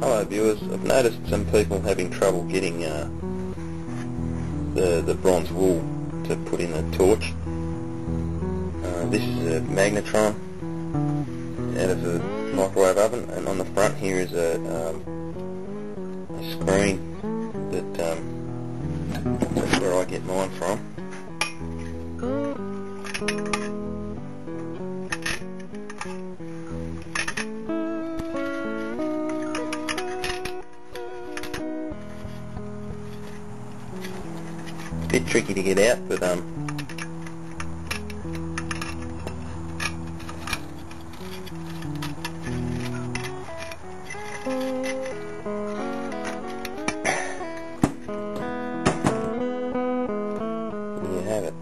Hello viewers, I've noticed some people having trouble getting uh, the, the bronze wool to put in the torch. Uh, this is a magnetron out of a microwave oven and on the front here is a, um, a screen that um, that's where I get mine from. Bit tricky to get out, but um, you have it.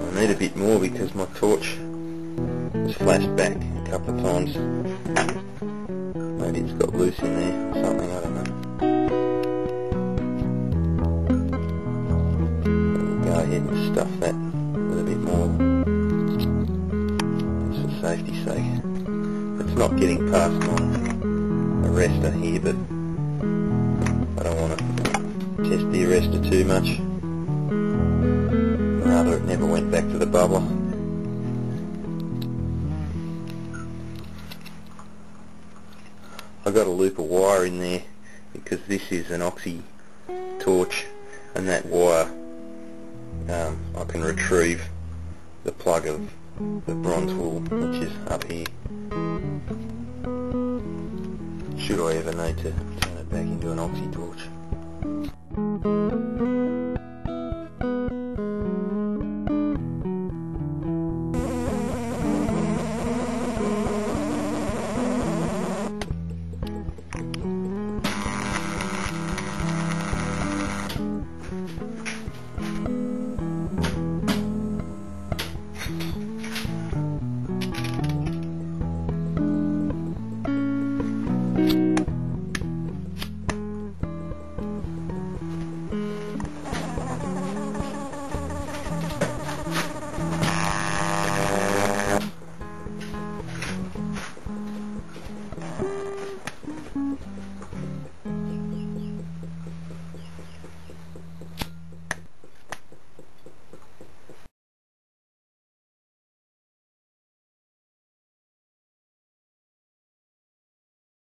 I need a bit more because my torch has flashed back a couple of times. Maybe it's got loose in there or something, Stuff that a bit more just for safety's sake. It's not getting past my arrestor here, but I don't want to test the arrestor too much. Rather it never went back to the bubbler. I've got a loop of wire in there because this is an oxy torch and that wire um, I can retrieve the plug of the bronze wool which is up here should I ever need to turn it back into an oxy torch.